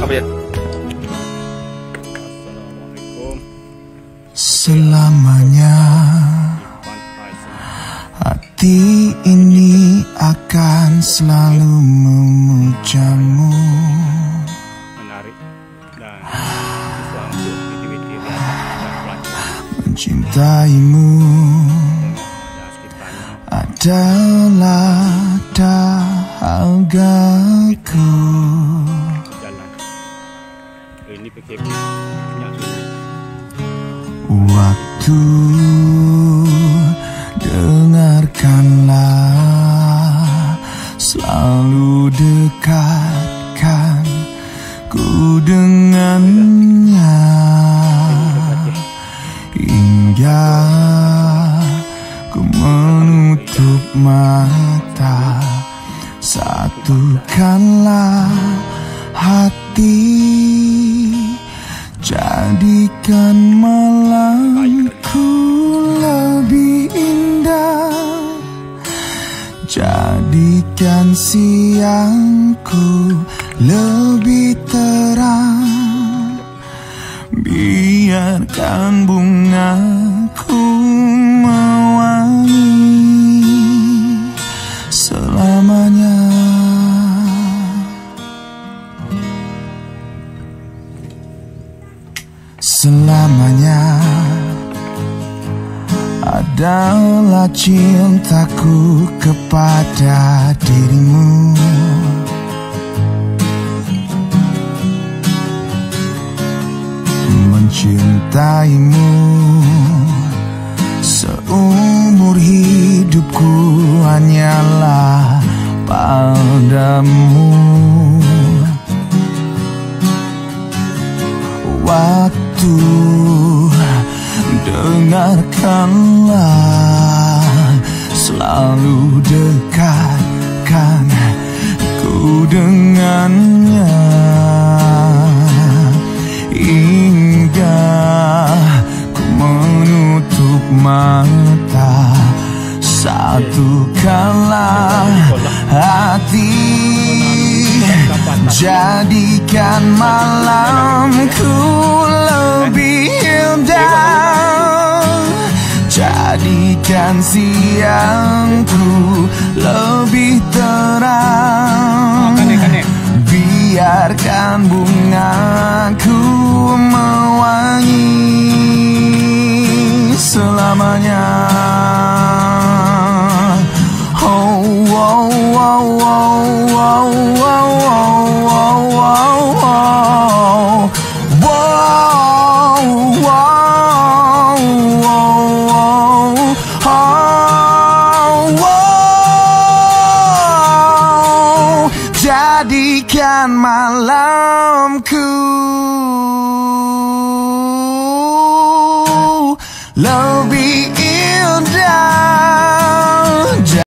Apa ya? Selamanya hati ini akan selalu memujamu Mencintaimu adalah dahagaku. Waktu dengarkanlah Selalu dekatkan ku dengannya. Hingga ku menutup mata Satukanlah hati Jadikan malamku lebih indah. Jadikan siangku lebih terang. Biarkan bungaku Selamanya. Adalah cintaku kepada dirimu dengarkanlah Selalu dekatkan ku dengannya. Hingga ku menutup mata satu Satukanlah hati Jadikan malamku lebih indah bagaikan siangku lebih terang. Oh, Biarkan bunga jadikan malamku. Lebih indah.